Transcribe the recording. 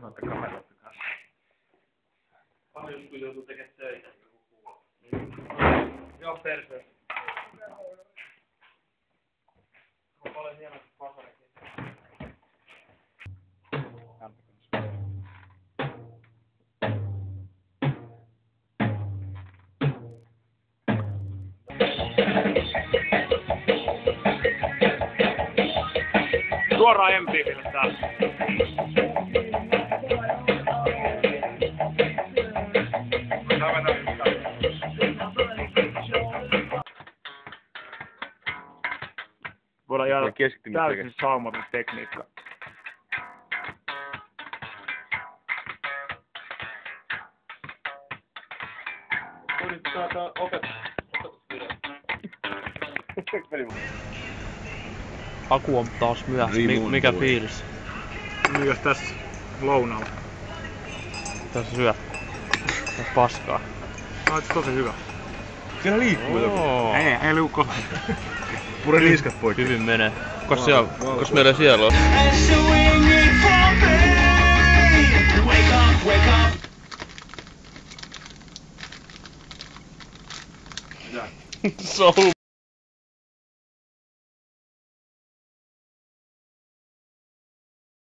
Kanssa. Paljon kun joutuu tekemään töitä, niin joku kuuluu. Joo, perse. On paljon hienompi fasarikin. Suoraan MTVlle taas. Voidaan jäädä täysin saumaton tekniikka. Yritetään tää. Aku on taas myöhässä. Mi- mikä fiilis? Myös tässä lounalla. Tässä syö. Tää paskaa. Tämä on tosi hyvä. Siellä liikkuu joku. Ei, ei liukko. Pure niskat poikki. Hyvin menee. Kos, siellä, kos meillä siellä on? Ollut